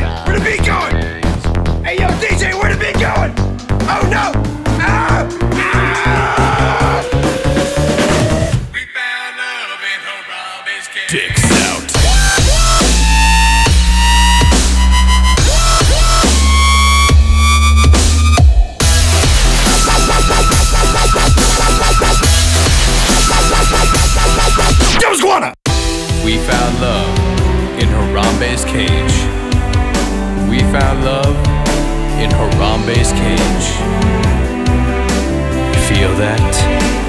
man! Where the beat going? Hey, yo, DJ, where the beat going? Oh, no! Ah! Ah! We found. We found love in Harambe's cage. Found love in Harambe's cage. Feel that?